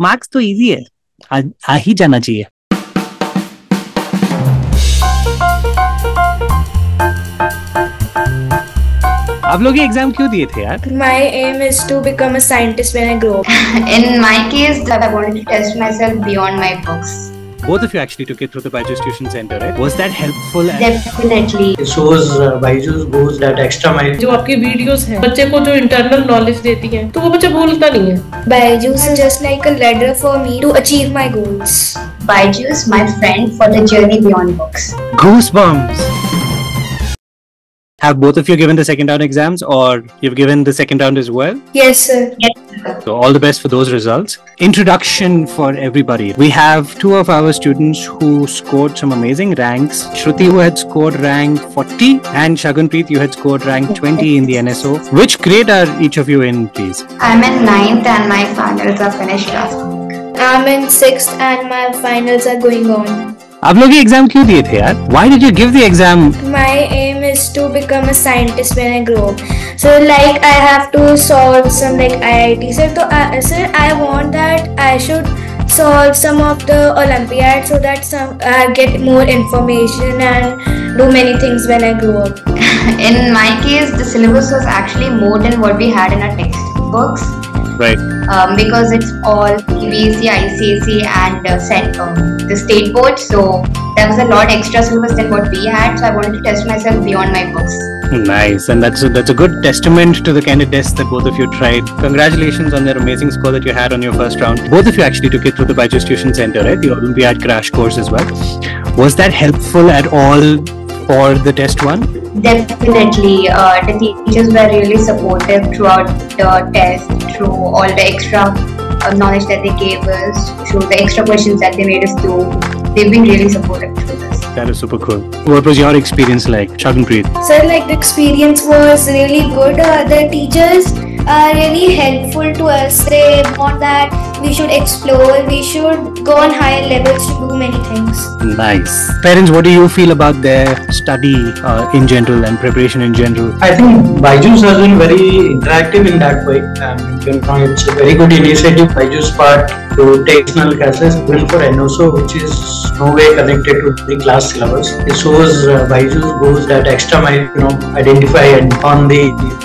Marks तो easy है। आ, आ ही जाना चाहिए। आप लोग ये एग्ज़ाम क्यों दिए थे यार? My aim is to become a scientist when I grow in my case that I wanted to test myself beyond my books both of you actually took it through the Baiju's tuition center right was that helpful Definitely. It shows uh, Baiju's goes that extra mile. जो आपकी videos हैं बच्चे को जो internal knowledge देती हैं तो वो बच्चा भूलता नहीं है Baiju's is just like a ladder for me to achieve my goals. Baiju's my friend for the journey beyond books. goosebumps have both of you given the second round exams or you've given the second round as well Yes, sir. So all the best for those results. Introduction for everybody. We have two of our students who scored some amazing ranks. Shruti who had scored rank 40 and Shagunpreet you had scored rank 20 in the NSO. Which grade are each of you in please? I'm in ninth and my finals are finished last week. I'm in sixth and my finals are going on. आप लोग ये exam क्यों दिए थे यार? Why did you give the exam my aim is to become a scientist when I grow up so like I have to solve some like IIT sir तो sir I want that I should solve some of the olympiads so that some i uh, get more information and do many things when i grow up. In my case the syllabus was actually more than what we had in our textbooks. Right. Um, because it's all BSc, ICSE, and uh, um, the state board. So there was a lot extra syllabus than what we had. So I wanted to test myself beyond my books. Nice, and that's a, that's a good testament to the kind of tests that both of you tried. Congratulations on that amazing score that you had on your first round. Both of you actually took it through the Byju's Tuition Center, right? The Olympiad crash course as well. Was that helpful at all for the test one? Definitely, uh, the teachers were really supportive throughout the test, through all the extra knowledge that they gave us, through the extra questions that they made us do. They've been really supportive through this. That is super cool. What was your experience like, Shagunpreet? So like the experience was really good. Uh, the teachers are really helpful to us. They want that we should explore, we should go on higher levels to do many things. Nice. Parents, what do you feel about their study uh, in general and preparation in general? I think Byju's has been very interactive in that way. And you know, it's a very good initiative Byju's part to take external classes even for NOSO, which is no way connected to the class syllabus. It shows uh, Byju's goes that extra mile, you know, identify and on the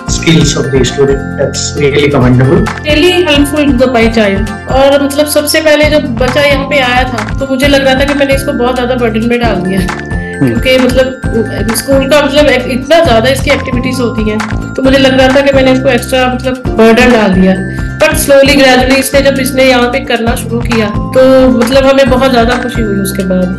skills of the student. That's really commendable. Really helpful to the child. और मतलब सबसे पहले जब बच्चा यहाँ पे आया था तो मुझे लग रहा था कि मैंने इसको बहुत ज़्यादा बर्डन में डाल दिया क्योंकि मतलब स्कूल का मतलब इतना ज़्यादा इसकी एक्टिविटीज़ होती हैं तो मुझे लग रहा था कि मैंने इसको एक्स्ट्रा मतलब बर्डन डाल दिया बट स्लोली ग्रेजुअली इसने जब इसने यहाँ पे करना शुरू किया तो मतलब हमें बहुत ज़्यादा खुशी हुई उसके बाद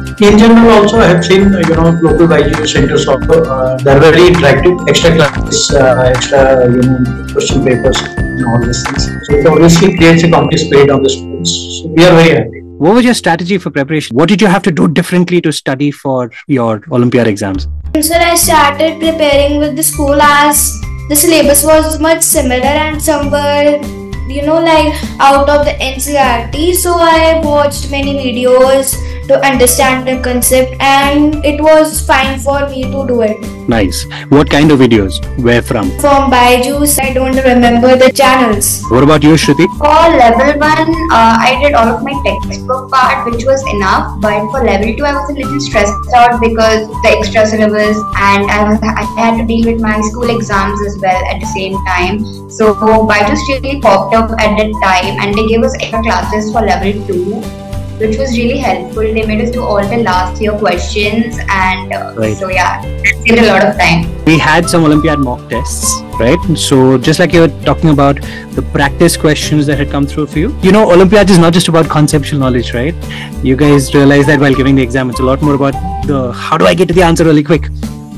I have seen uh, you know local Byju's centers also uh, they're very interactive. Extra classes, uh, extra you know question papers, and all these things. So it obviously creates a competitive spirit on the students. So we are very happy. What was your strategy for preparation? What did you have to do differently to study for your Olympiad exams? So I started preparing with the school as the syllabus was much similar and some were you know like out of the NCERT so I watched many videos to understand the concept and it was fine for me to do it. Nice. What kind of videos? Where from? From Byju's I don't remember the channels. What about you, Shruti? For level 1, uh, I did all of my textbook part, which was enough. But for level 2, I was a little stressed out because the extra syllabus and I, was, I had to deal with my school exams as well at the same time. So Byju's really popped up at that time and they gave us extra classes for level 2. Which was really helpful. They made us do all the last year questions, and uh, Right. so yeah, it saved a lot of time. We had some Olympiad mock tests, right? So just like you were talking about the practice questions that had come through for you, you know, Olympiad is not just about conceptual knowledge, right? You guys realize that while giving the exam, it's a lot more about the how do I get to the answer really quick,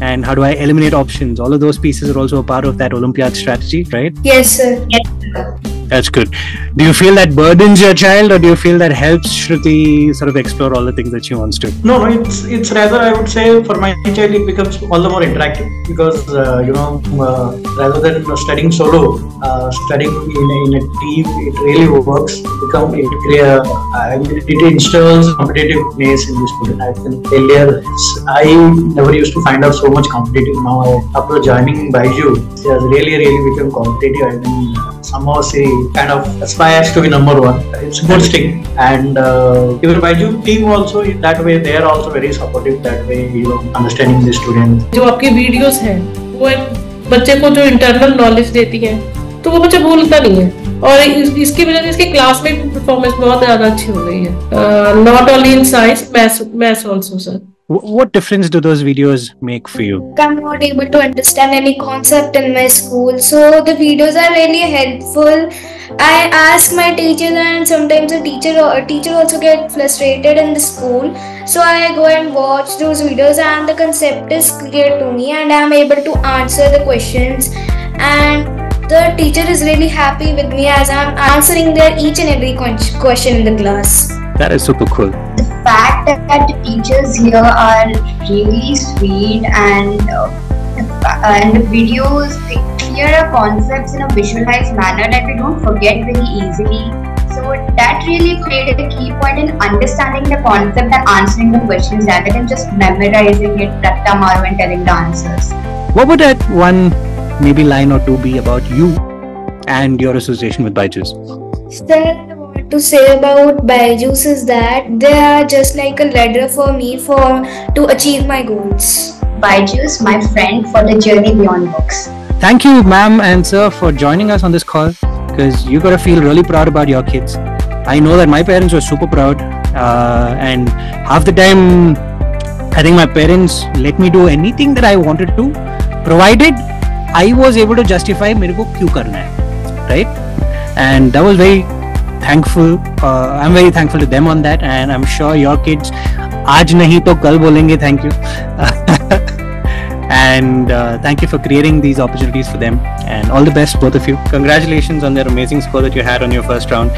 and how do I eliminate options. All of those pieces are also a part of that Olympiad strategy, right? Yes sir. That's good. Do you feel that burdens your child, or do you feel that helps Shruti sort of explore all the things that she wants to? No, it's it's rather I would say for my child it becomes all the more interactive because uh, you know uh, rather than studying solo, uh, studying in a, in a team it really works. Become it crea- I it installs competitiveness in the student. I think earlier I never used to find out so much competitive. Now after joining Byju, it has really really become competitive. I mean, somehow she kind of aspires to be number one. It's boosting, and uh, even Baiju team also in that way they are also very supportive that way. You know, understanding the student. जो आपकी videos हैं वो एक बच्चे को जो internal knowledge देती हैं तो वो बच्चा भूलता नहीं है और इस, इसकी वजह से इसके क्लास में परफॉर्मेंस बहुत ज़्यादा अच्छी हो गई है not only in science maths also sir Wh- what difference do those videos make for you? I'm not able to understand any concept in my school, so the videos are really helpful. I ask my teachers, and sometimes the teacher or teacher also get frustrated in the school. So I go and watch those videos, and the concept is clear to me, and I'm able to answer the questions. And the teacher is really happy with me as I'm answering their each and every question in the class. That is super cool. That the teachers here are really sweet and uh, and the videos they clear our concepts in a visualized manner that we don't forget very easily so that really played a key point in understanding the concept and answering the questions rather than just memorizing it ratta maru and telling the answers What would that one maybe line or two be about you and your association with Byju's? Want to say about Byju's is that they are just like a ladder for me for to achieve my goals. Byju's, my friend for the journey beyond books. Thank you, ma'am and sir, for joining us on this call because you gotta feel really proud about your kids. I know that my parents were super proud, uh, and half the time, I think my parents let me do anything that I wanted to, provided I was able to justify मेरे को क्यों करना है, right? And that was very thankful. Uh, I'm very thankful to them on that, and I'm sure your kids आज नहीं तो कल बोलेंगे thank you. and uh, thank you for creating these opportunities for them and all the best both of you congratulations on their amazing score that you had on your first round